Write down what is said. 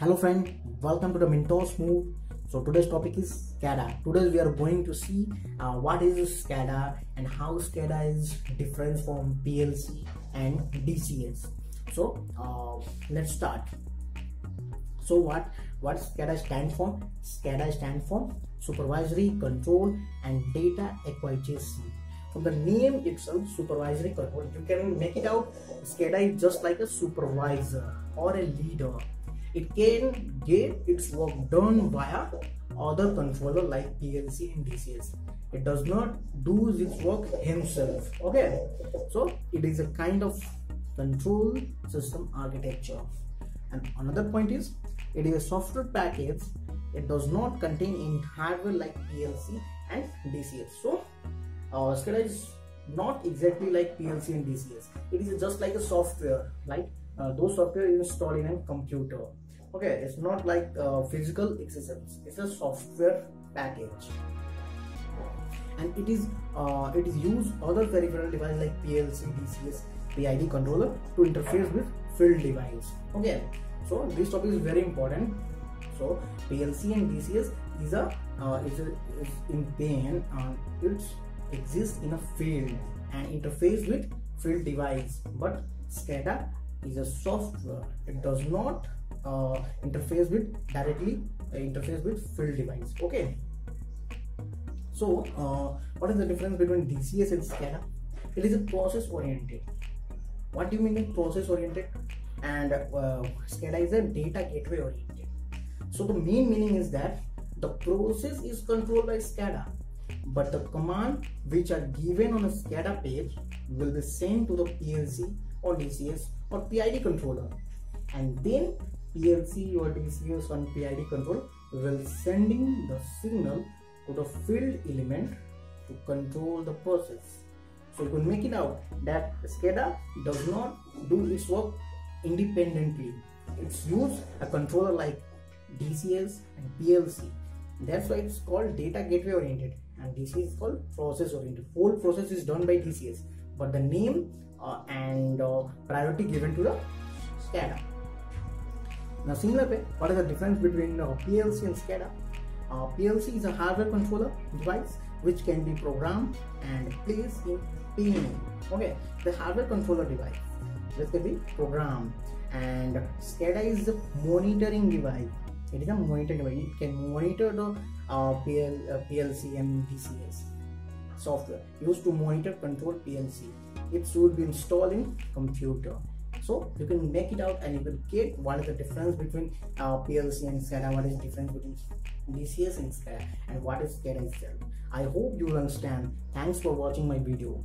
Hello friend, welcome to the Mintoss Mood. So today's topic is SCADA. Today we are going to see uh, what is SCADA and how SCADA is different from PLC and DCS. So uh, let's start. So what what SCADA stand for? SCADA stand for Supervisory Control and Data Acquisition. From the name itself, supervisory control, you can make it out. SCADA is just like a supervisor or a leader it can get its work done via other controller like PLC and DCS. It does not do its work himself. Okay, so it is a kind of control system architecture. And another point is it is a software package. It does not contain any hardware like PLC and DCS. So uh, SCADA is not exactly like PLC and DCS. It is just like a software, like uh, those software is installed in a computer okay it's not like uh, physical existence it's a software package and it is uh, it is used other peripheral device like PLC, DCS, PID controller to interface with field device. Okay, so this topic is very important. So PLC and DCS is a uh, is, a, is in pain and it exists in a field and interface with field device, but SCADA is a software. It does not uh, interface with directly uh, interface with field device. Okay. So uh, what is the difference between dcs and scada it is a process oriented. What do you mean by process oriented? And uh, scada is a data gateway oriented. So the main meaning is that the process is controlled by scada but the command which are given on a SCADA page will be sent to the PLC or DCS or PID controller and then PLC or DCS on PID control will sending the signal to the field element to control the process. So you can make it out that SCADA does not do its work independently. It's use a controller like DCS and PLC. That's why it's called data gateway oriented and DCS is called process oriented. Whole process is done by DCS but the name uh, and uh, priority given to the SCADA. Now similar way, what is the difference between uh, PLC and SCADA? PLC is a hardware controller device which can be programmed and placed in pin. Okay, the hardware controller device this can be programmed and SCADA is a monitoring device. It is a monitoring device. It can monitor the uh, PL, uh, PLC and DCS software used to monitor control PLC. It should be installed in computer so you can make it out and you can get what is the difference between uh, PLC and SCADA, what is the difference between DCS and SCADA and what is SCADA itself. I hope you understand. Thanks for watching my video.